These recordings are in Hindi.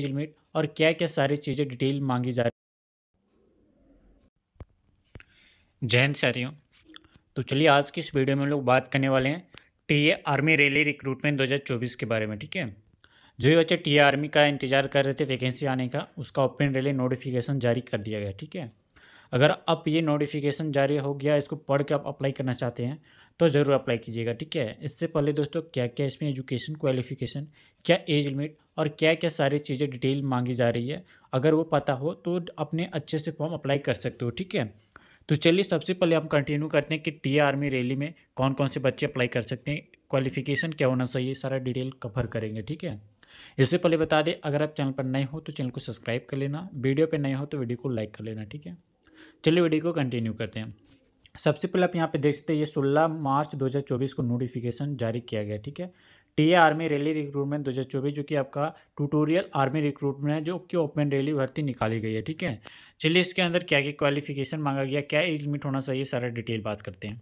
लिमिट और क्या क्या सारी चीज़ें डिटेल मांगी जा रही जैन साथियों तो चलिए आज की इस वीडियो में हम लोग बात करने वाले हैं टीए आर्मी रैली रिक्रूटमेंट 2024 के बारे में, ठीक है? जो भी बच्चे टी ए आर्मी का इंतज़ार कर रहे थे वैकेंसी आने का, उसका ओपन रैली नोटिफिकेशन जारी कर दिया गया, ठीक है? अगर अब ये नोटिफिकेशन जारी हो गया, इसको पढ़ के आप अप्लाई करना चाहते हैं तो ज़रूर अप्लाई कीजिएगा, ठीक है? इससे पहले दोस्तों क्या क्या इसमें एजुकेशन क्वालिफिकेशन क्या एज लिमिट और क्या क्या सारी चीज़ें डिटेल मांगी जा रही है, अगर वो पता हो तो अपने अच्छे से फॉर्म अप्लाई कर सकते हो, ठीक है? तो चलिए, सबसे पहले हम कंटिन्यू करते हैं कि टी आर्मी रैली में कौन कौन से बच्चे अप्लाई कर सकते हैं क्वालिफिकेशन क्या होना चाहिए, सारा डिटेल कवर करेंगे, ठीक है? इससे पहले बता दें, अगर आप चैनल पर नए हो तो चैनल को सब्सक्राइब कर लेना, वीडियो पर नए हो तो वीडियो को लाइक कर लेना, ठीक है? चलिए वीडियो को कंटिन्यू करते हैं। सबसे पहले आप यहाँ पे देख सकते हैं, ये 16 मार्च 2024 को नोटिफिकेशन जारी किया गया, ठीक है? टीए आर्मी रैली रिक्रूटमेंट 2024 जो कि आपका ट्यूटोरियल आर्मी रिक्रूटमेंट है, जो कि ओपन रैली भर्ती निकाली गई है, ठीक है? चलिए इसके अंदर क्या क्या क्वालिफिकेशन मांगा गया, क्या एज लिमिट होना चाहिए, सारा डिटेल बात करते हैं।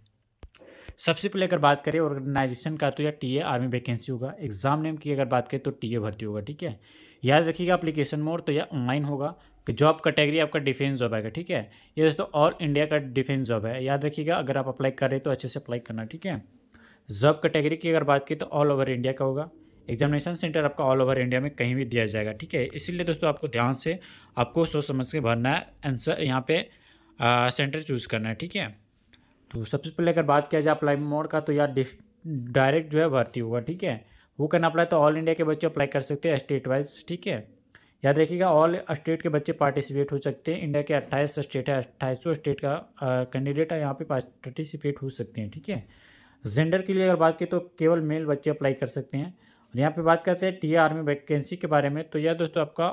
सबसे पहले अगर बात करें ऑर्गेनाइजेशन का तो या टी आर्मी वैकेंसी होगा। एग्ज़ाम नेम की अगर बात करें तो टीए भर्ती होगा, ठीक है? याद रखिएगा अप्लीकेशन मोड तो यह ऑनलाइन होगा। कि जॉब कैटेगरी आपका डिफेंस जॉब आएगा, ठीक है? ये दोस्तों ऑल इंडिया का डिफेंस जॉब है। याद रखिएगा, अगर आप अप्लाई कर रहे तो अच्छे से अप्लाई करना, ठीक है? जॉब कैटेगरी की अगर बात की तो ऑल ओवर इंडिया का होगा। एग्जामिनेशन सेंटर आपका ऑल ओवर इंडिया में कहीं भी दिया जाएगा, ठीक है? इसीलिए दोस्तों, आपको ध्यान से, आपको सोच समझ के भरना है आंसर यहाँ पे सेंटर चूज़ करना है, ठीक है? तो सबसे पहले अगर बात किया जाए अप्लाई मोड का तो यार डायरेक्ट जो है भर्ती होगा, ठीक है? वो करना अप्लाई तो ऑल इंडिया के बच्चे अप्लाई कर सकते हैं स्टेट वाइज ठीक है? याद रखिएगा ऑल स्टेट के बच्चे पार्टिसिपेट हो सकते हैं। इंडिया के अट्ठाईस स्टेट है, अट्ठाईस स्टेट का कैंडिडेट है, यहाँ पे पार्टिसिपेट हो सकते हैं, ठीक है? जेंडर के लिए अगर बात की तो केवल मेल बच्चे अप्लाई कर सकते हैं। और यहाँ पे बात करते हैं टी आर्मी वैकेंसी के बारे में। तो यह दोस्तों आपका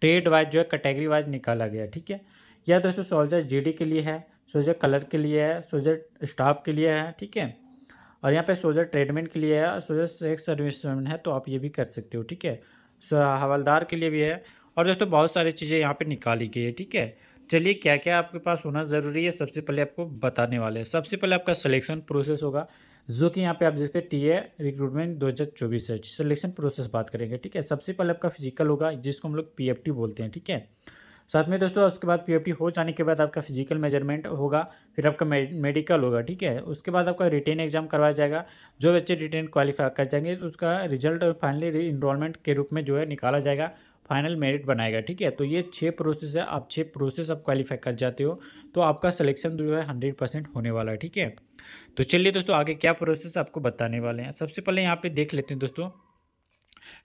ट्रेड वाइज जो है कैटेगरी वाइज निकाला गया, ठीक है? यह दोस्तों सोल्जर जीडी के लिए है सोल्जर कलर के लिए है सोल्जर स्टाफ के लिए है, ठीक है? और यहाँ पे सोल्जर ट्रेडमेंट के लिए है सोल्जर सेक्स सर्विसमैन है तो आप ये भी कर सकते हो, ठीक है? हवलदार के लिए भी है। और दोस्तों, बहुत सारी चीज़ें यहाँ पे निकाली गई है, ठीक है? चलिए क्या क्या आपके पास होना ज़रूरी है, सबसे पहले आपको बताने वाले हैं। सबसे पहले आपका सिलेक्शन प्रोसेस होगा, जो कि यहाँ पे आप देखते हैं टी ए रिक्रूटमेंट दो हज़ार चौबीस है। सिलेक्शन प्रोसेस बात करेंगे, ठीक है? सबसे पहले आपका फ़िज़िकल होगा, जिसको हम लोग पीएफटी बोलते हैं, ठीक है? साथ में दोस्तों, उसके बाद पीएफटी हो जाने के बाद आपका फ़िज़िकल मेज़रमेंट होगा, फिर आपका मेडिकल होगा, ठीक है? उसके बाद आपका रिटेन एग्ज़ाम करवाया जाएगा। जो बच्चे रिटेन क्वालिफाई कर जाएँगे तो उसका रिज़ल्ट फाइनली इनरोलमेंट के रूप में जो है निकाला जाएगा फाइनल मेरिट बनाएगा, ठीक है? तो ये छः प्रोसेस है, आप छः प्रोसेस आप क्वालिफाई कर जाते हो तो आपका सिलेक्शन जो है हंड्रेड परसेंट होने वाला है, ठीक है? तो चलिए दोस्तों, आगे क्या प्रोसेस आपको बताने वाले हैं। सबसे पहले यहाँ पे देख लेते हैं दोस्तों।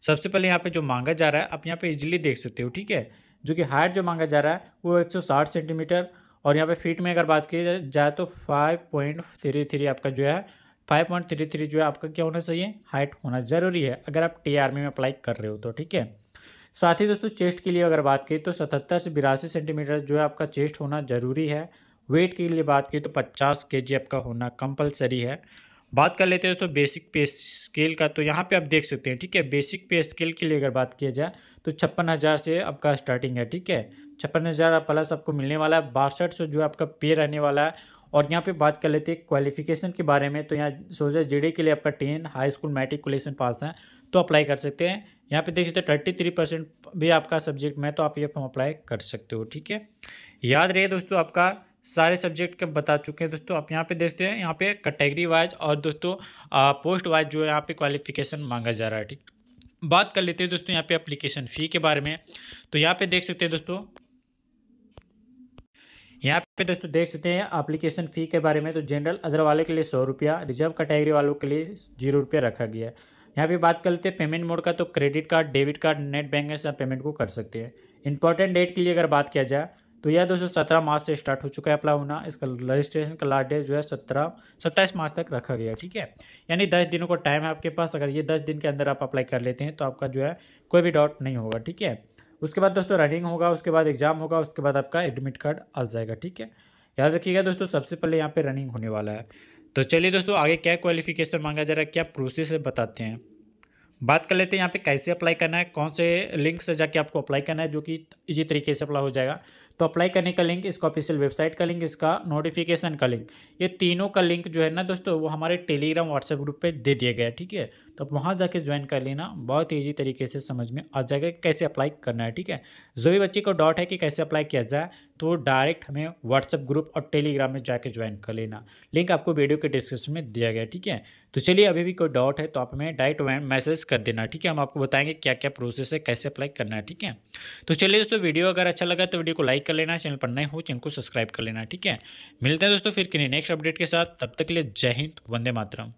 सबसे पहले यहाँ पे जो मांगा जा रहा है, आप यहाँ पे इजीली देख सकते हो, ठीक है? जो कि हाइट जो मांगा जा रहा है, वो 160 सेंटीमीटर। और यहाँ पे फीट में अगर बात की जाए तो 5.33 आपका जो है 5.33 जो है आपका क्या होना चाहिए? हाइट होना ज़रूरी है अगर आप टी आर्मी में अप्लाई कर रहे हो तो ठीक है? साथ ही दोस्तों चेस्ट के लिए अगर बात की तो सतहत्तर से बिरासी सेंटीमीटर जो है आपका चेस्ट होना ज़रूरी है। वेट के लिए बात की तो पचास के आपका होना कंपलसरी है। बात कर लेते हैं तो बेसिक पे स्केल का तो यहाँ पे आप देख सकते हैं, ठीक है? बेसिक पे स्केल के लिए अगर बात किया जाए तो छप्पन हज़ार से आपका स्टार्टिंग है, ठीक है? छप्पन हज़ार प्लस आपको मिलने वाला है। बासठ सौ जो है आपका पे रहने वाला है। और यहाँ पे बात कर लेते हैं क्वालिफिकेशन के बारे में। तो यहाँ सोचा जे के लिए आपका ten high school matriculation pass है तो अप्लाई कर सकते हैं। यहाँ पे देख हैं थर्टी थ्री परसेंट भी आपका सब्जेक्ट में तो आप ये फॉर्म अप्लाई कर सकते हो, ठीक है? याद रहे दोस्तों, आपका सारे सब्जेक्ट के बता चुके हैं दोस्तों। आप यहाँ पे देखते हैं, यहाँ पे कैटेगरी वाइज और दोस्तों पोस्ट वाइज जो है, यहाँ पे क्वालिफिकेशन मांगा जा रहा है, ठीक? बात कर लेते हैं दोस्तों यहाँ पे एप्लीकेशन फ़ी के बारे में। तो यहाँ पे देख सकते हैं दोस्तों। यहाँ पे दोस्तों देख सकते हैं एप्लीकेशन फ़ी के बारे में। तो जनरल अदर वाले के लिए सौ रुपया रिज़र्व कैटेगरी वालों के लिए ज़ीरो रुपया रखा गया है। यहाँ पे बात कर लेते हैं पेमेंट मोड का। तो credit card debit card net banking से पेमेंट को कर सकते हैं। इंपॉर्टेंट डेट के लिए अगर बात किया जाए तो यह दोस्तों सत्रह मार्च से स्टार्ट हो चुका है अप्लाई होना। इसका रजिस्ट्रेशन का लास्ट डेट जो है सत्रह, सत्ताईस मार्च तक रखा गया ठीक है? यानी दस दिनों का टाइम है आपके पास। अगर ये दस दिन के अंदर आप अप्लाई कर लेते हैं तो आपका जो है कोई भी डाउट नहीं होगा, ठीक है? उसके बाद दोस्तों रनिंग होगा, उसके बाद एग्ज़ाम होगा, उसके बाद आपका एडमिट कार्ड आ जाएगा, ठीक है? याद रखिएगा दोस्तों, सबसे पहले यहाँ पे रनिंग होने वाला है। तो चलिए दोस्तों, आगे क्या क्वालिफिकेशन मांगा जा रहा है, क्या प्रोसेस है, बताते हैं। बात कर लेते हैं यहाँ पे कैसे अप्लाई करना है, कौन से लिंक से जाके आपको अप्लाई करना है, जो कि इसी तरीके से अप्लाई हो जाएगा। तो अप्लाई करने का लिंक इसका ऑफिशियल वेबसाइट का लिंक इसका नोटिफिकेशन का लिंक ये तीनों का लिंक जो है ना दोस्तों, वो हमारे टेलीग्राम व्हाट्सएप ग्रुप पे दे दिया गया ठीक है? तो आप वहाँ जाके ज्वाइन कर लेना, बहुत ईजी तरीके से समझ में आ जाएगा कैसे अप्लाई करना है, ठीक है? जो भी बच्चे को डाउट है कि कैसे अप्लाई किया जाए तो डायरेक्ट हमें व्हाट्सएप ग्रुप और टेलीग्राम में जाके ज्वाइन कर लेना। लिंक आपको वीडियो के डिस्क्रिप्शन में दिया गया, ठीक है? तो चलिए, अभी भी कोई डाउट है तो आप हमें डायरेक्ट मैसेज कर देना, ठीक है? हम आपको बताएँगे क्या क्या प्रोसेस है, कैसे अप्लाई करना है, ठीक है? तो चलिए दोस्तों वीडियो अगर अच्छा लगा तो वीडियो को लाइक कर लेना चैनल पर नए हो चैनल को सब्सक्राइब कर लेना, ठीक है? मिलते हैं दोस्तों फिर किन्हीं नेक्स्ट अपडेट के साथ। तब तक के लिए जय हिंद, वंदे मातरम।